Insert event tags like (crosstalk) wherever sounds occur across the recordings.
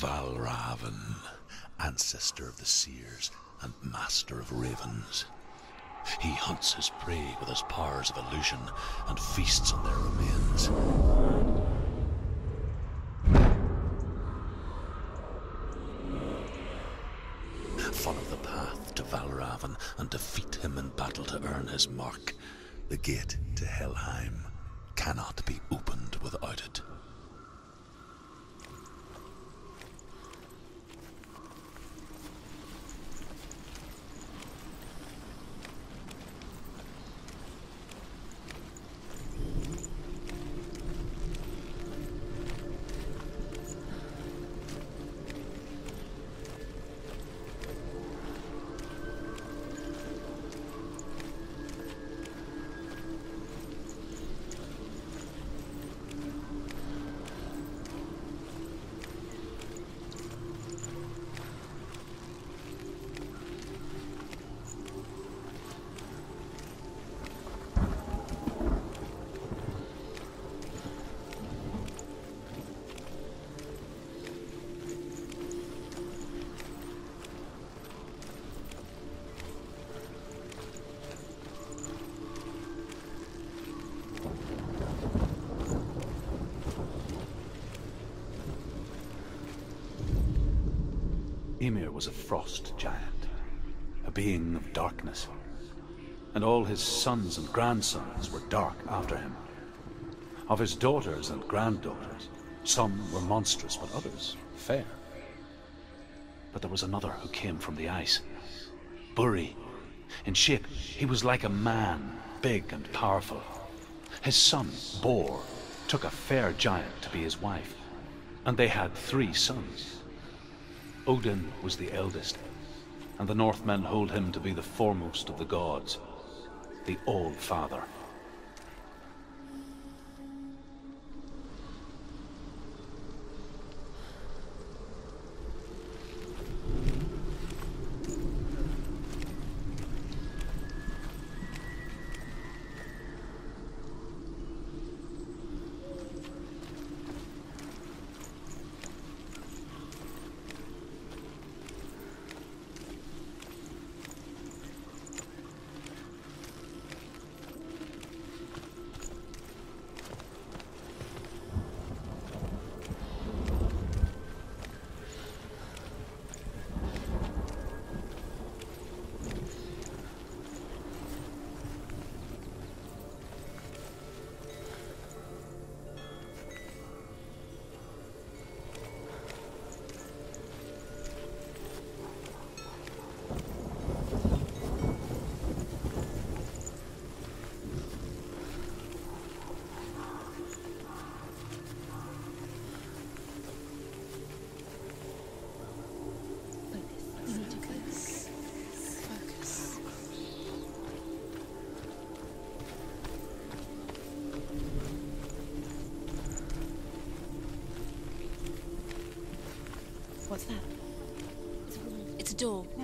Valravn, ancestor of the seers and master of ravens. He hunts his prey with his powers of illusion and feasts on their remains. Ymir was a frost giant, a being of darkness, and all his sons and grandsons were dark after him. Of his daughters and granddaughters, some were monstrous, but others fair. But there was another who came from the ice. Buri. In shape, he was like a man, big and powerful. His son, Bor, took a fair giant to be his wife, and they had three sons. Odin was the eldest, and the Northmen hold him to be the foremost of the gods, the All-Father. Door.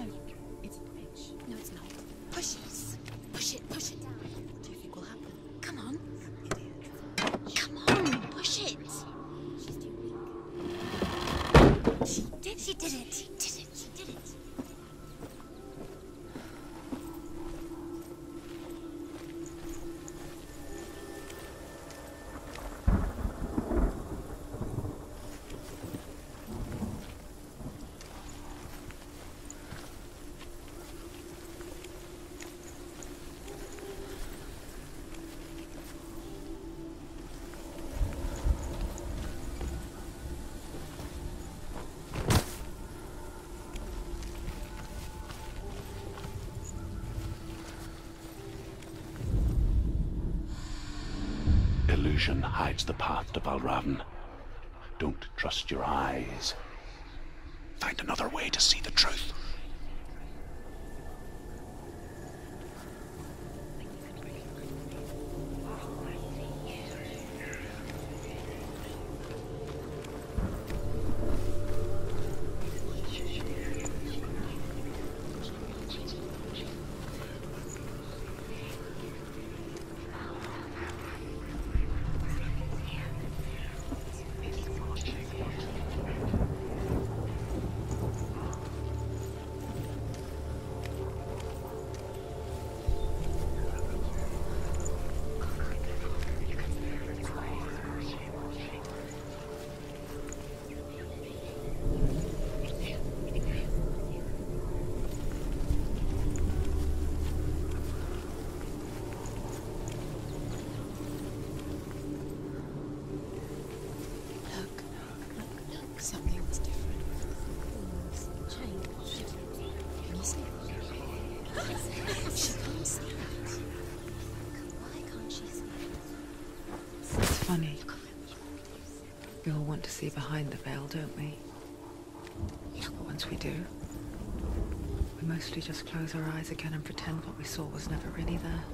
Illusion hides the path to Valravn. Don't trust your eyes. Find another way to see the truth. We all want to see behind the veil, don't we? But once we do, we mostly just close our eyes again and pretend what we saw was never really there.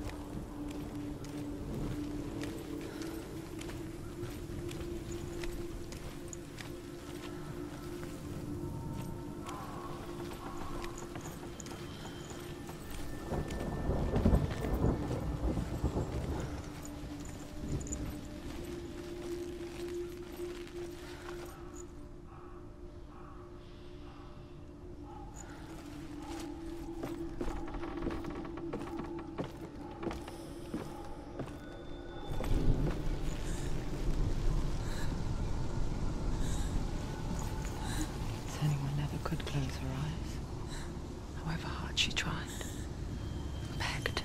Anyone never could close her eyes, however hard she tried. Begged.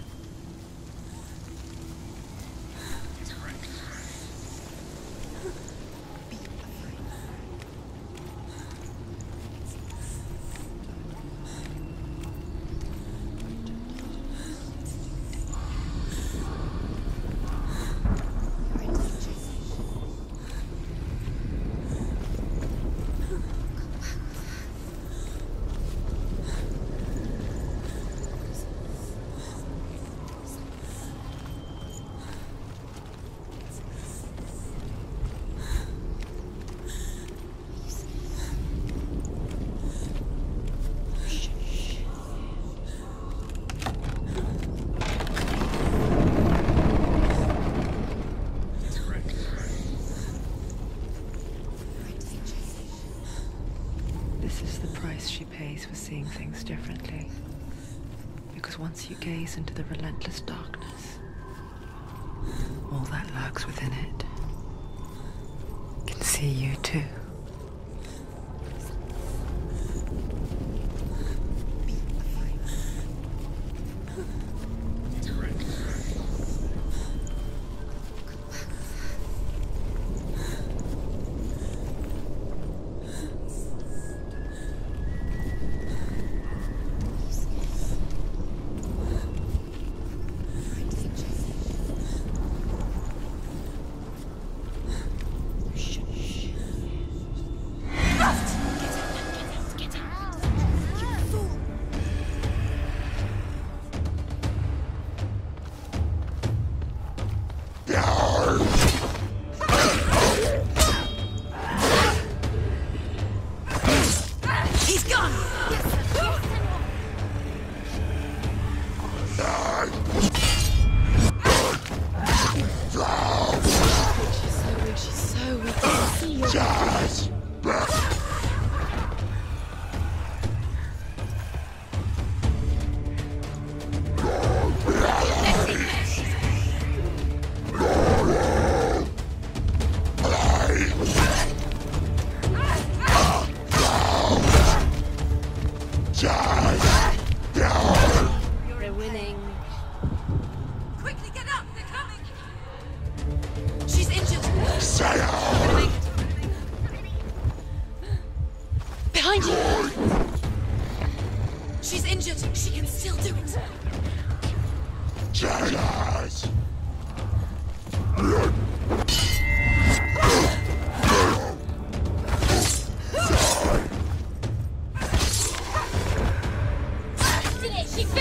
This is the price she pays for seeing things differently. Because once you gaze into the relentless darkness,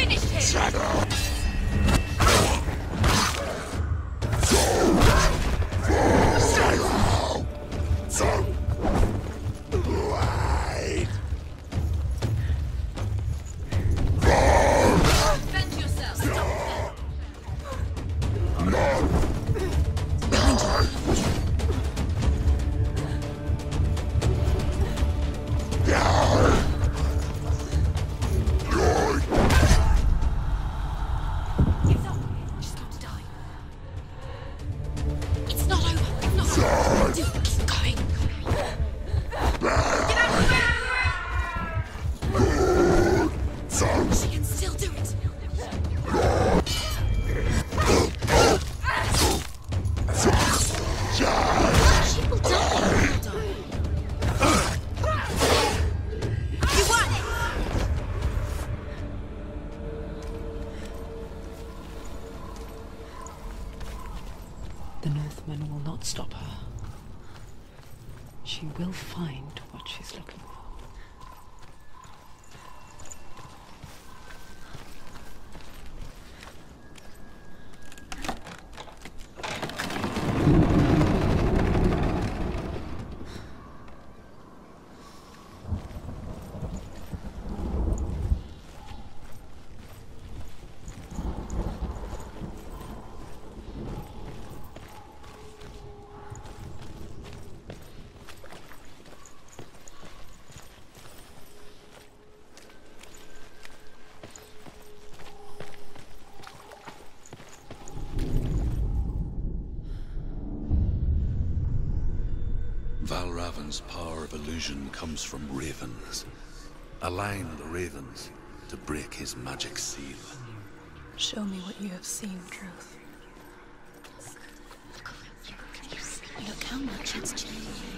Did it! She Valravn's power of illusion comes from ravens. Align the ravens to break his magic seal. Show me what you have seen, Truth. Look how much it's changed.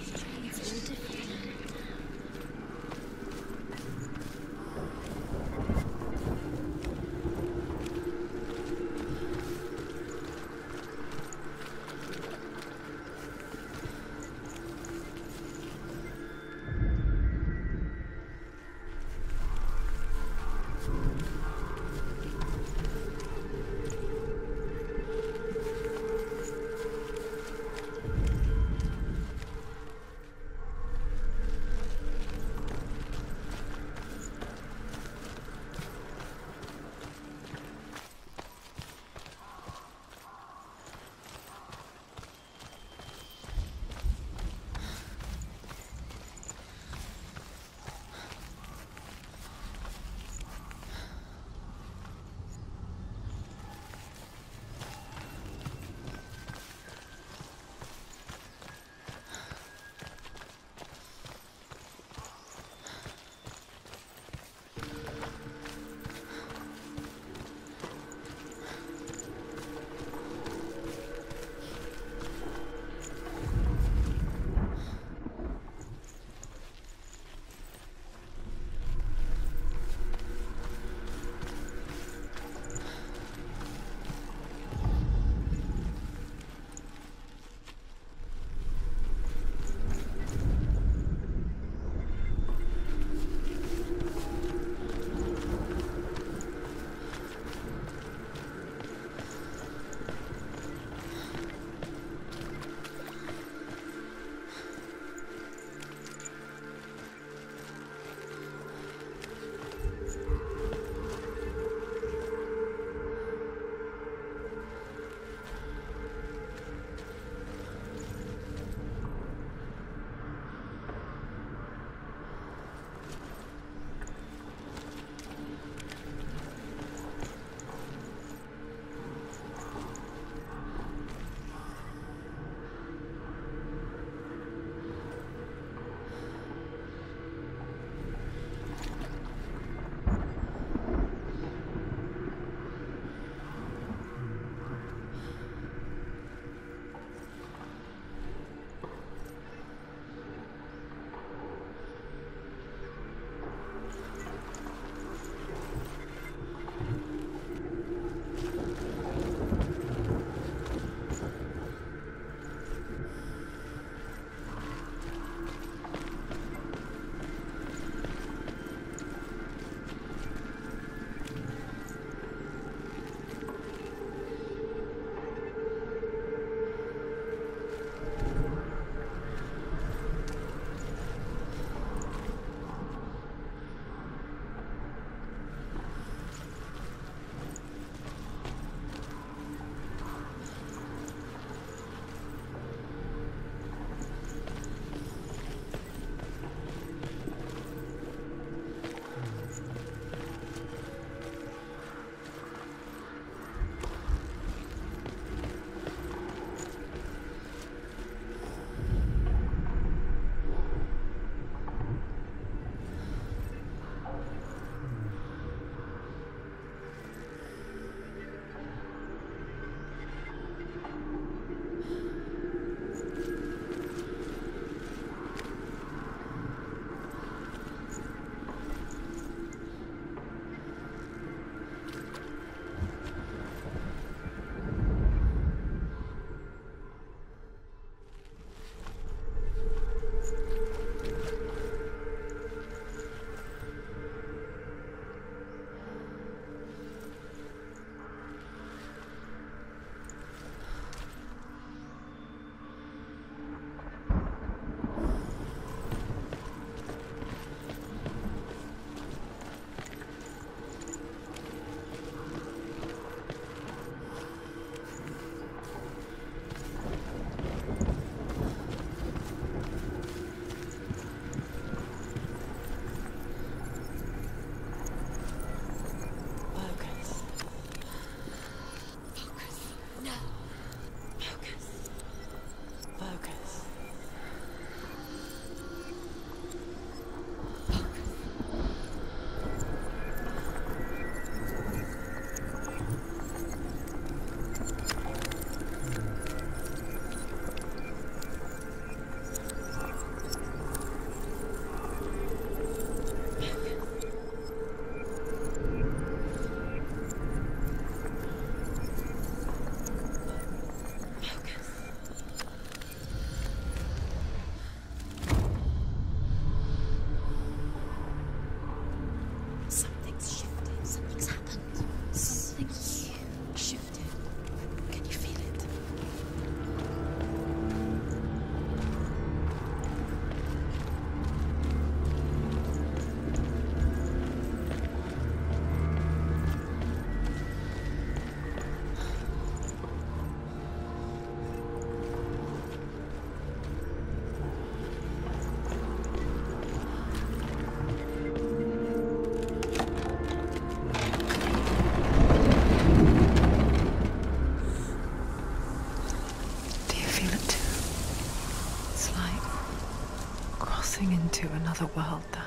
Another world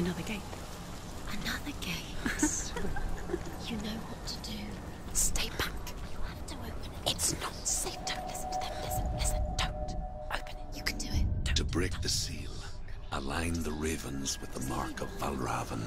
Another gate. Another gate. (laughs) you know what to do. Stay back. You have to open it. It's not safe. Don't listen to them. Listen, listen. Don't. Open it. You can do it. To break the seal, align the ravens with the mark of Valravn.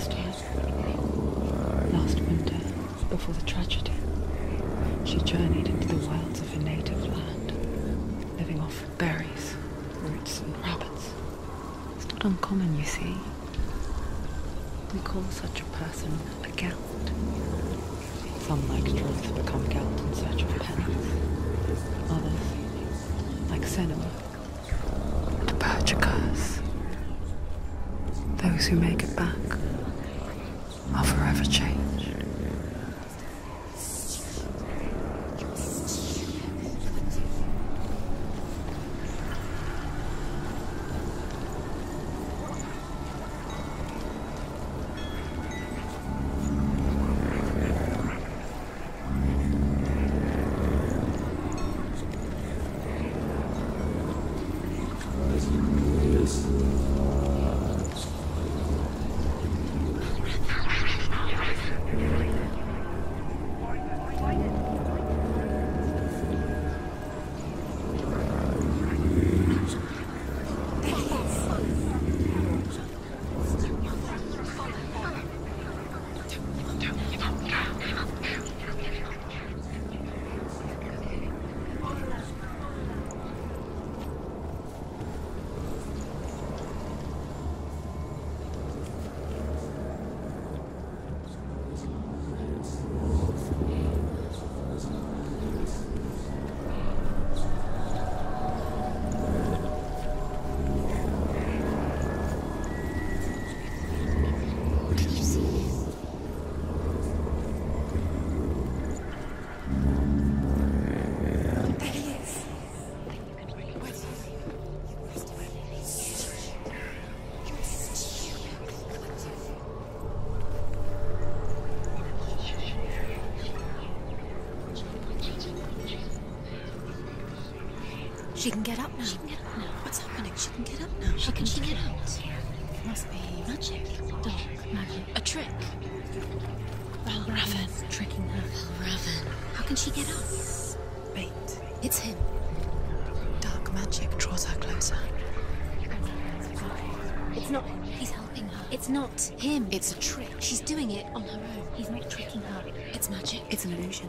First time. Last winter, before the tragedy, she journeyed into the wilds of her native land, living off berries, roots, and rabbits. It's not uncommon, you see. We call such a person a Geilt. Some, like Druth, become Geilt in search of penance. Others, like Senua, the purge occurs. Those who make it back are forever She can get up now. She can get up now. What's happening? She can get up now. How can she get out? Must be magic. Dark magic. A trick. Valravn. Tricking her. Valravn. How can she get up? Bait. It's him. Dark magic draws her closer. It's not him. He's helping her. It's not him. It's a trick. She's doing it on her own. He's not tricking her. It's magic. It's an illusion.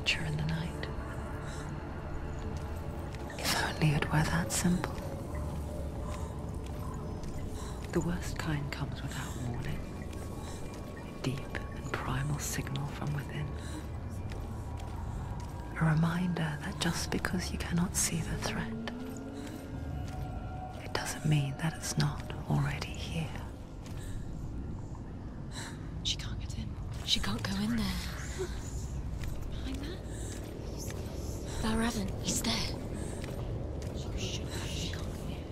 creature in the night. If only it were that simple. The worst kind comes without warning. A deep and primal signal from within. A reminder that just because you cannot see the threat, it doesn't mean that it's not already here. She can't get in. She can't go in there. Behind that? Valravn, he's there.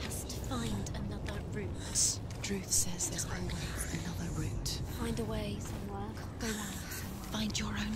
Has to find another route. Druth says there's always another route. Find a way somewhere. Go round. Find your own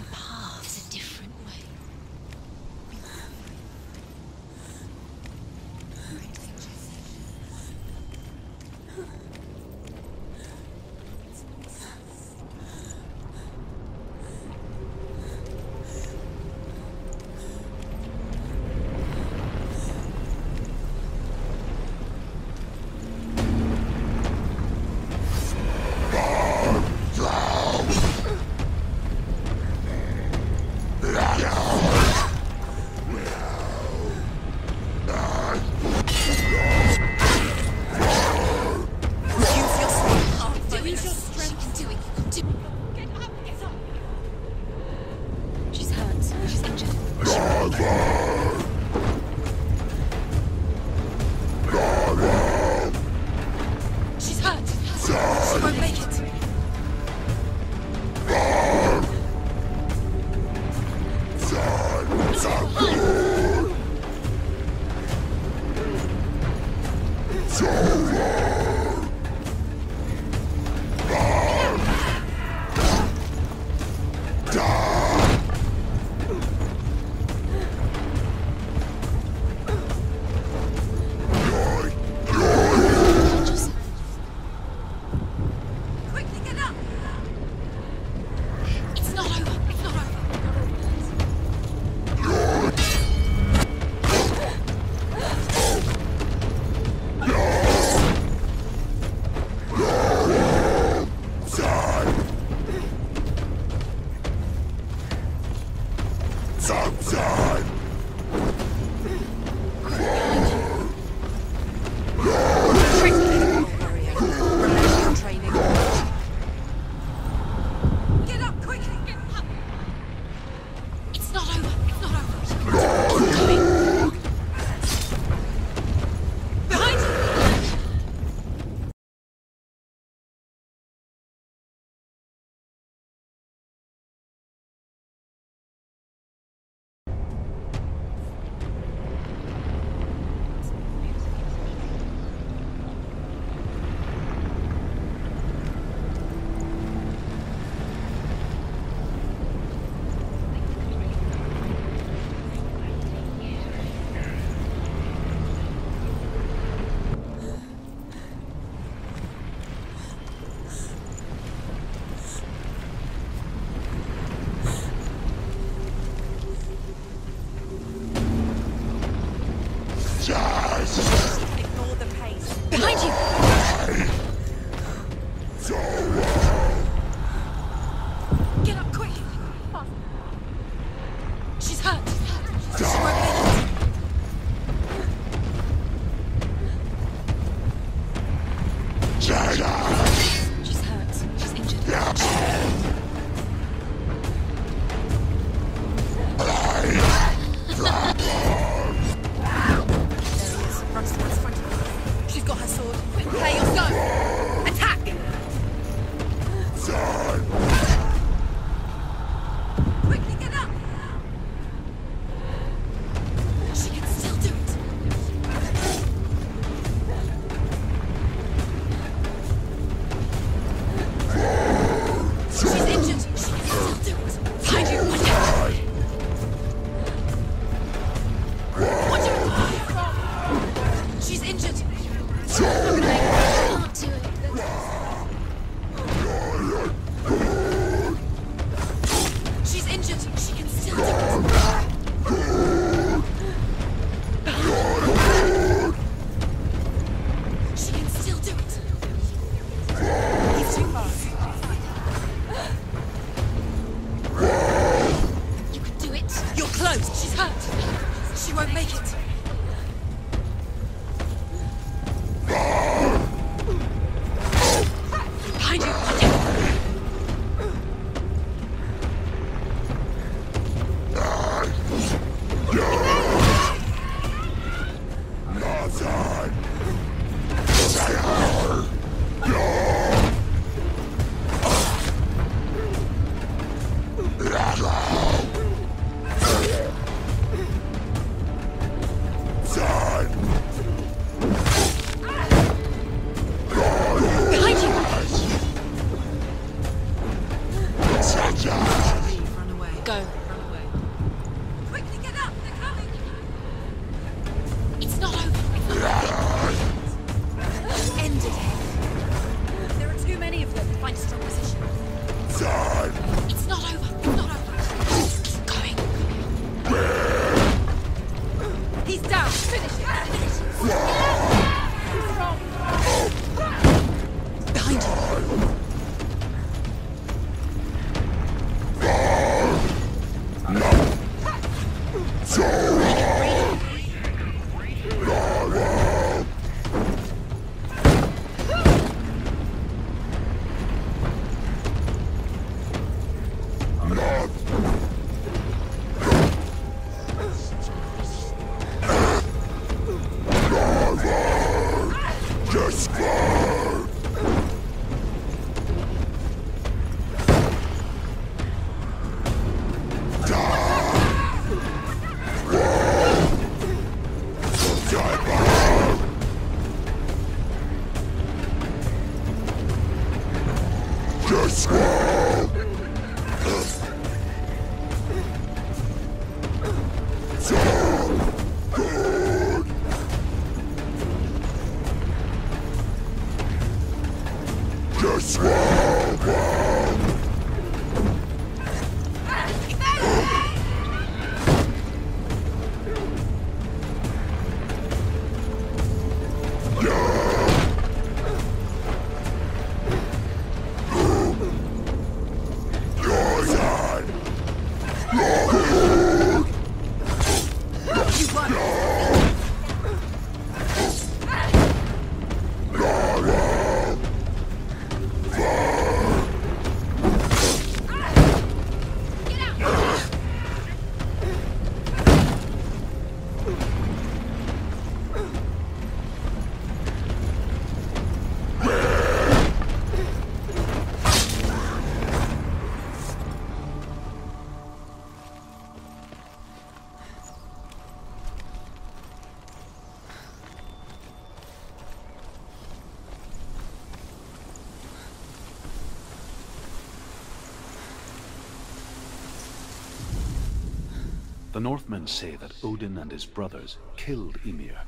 Northmen say that Odin and his brothers killed Ymir,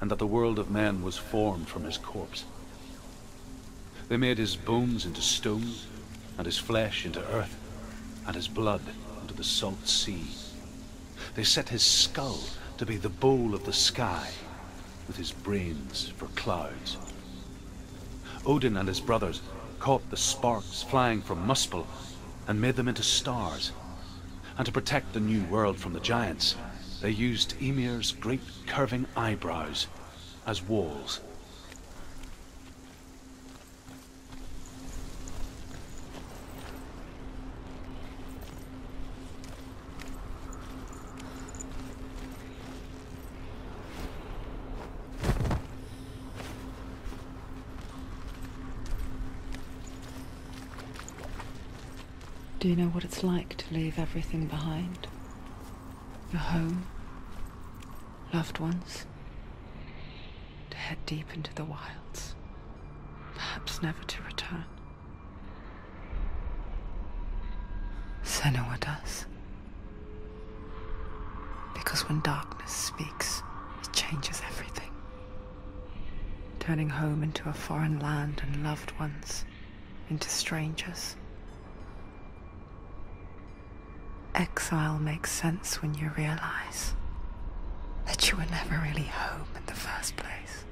and that the world of men was formed from his corpse. They made his bones into stone, and his flesh into earth, and his blood into the salt sea. They set his skull to be the bowl of the sky, with his brains for clouds. Odin and his brothers caught the sparks flying from Muspel and made them into stars. And to protect the new world from the giants, they used Ymir's great curving eyebrows as walls. Know what it's like to leave everything behind? Your home, loved ones, to head deep into the wilds, perhaps never to return. Senua does. Because when darkness speaks, it changes everything. Turning home into a foreign land and loved ones into strangers. Exile makes sense when you realize that you were never really home in the first place.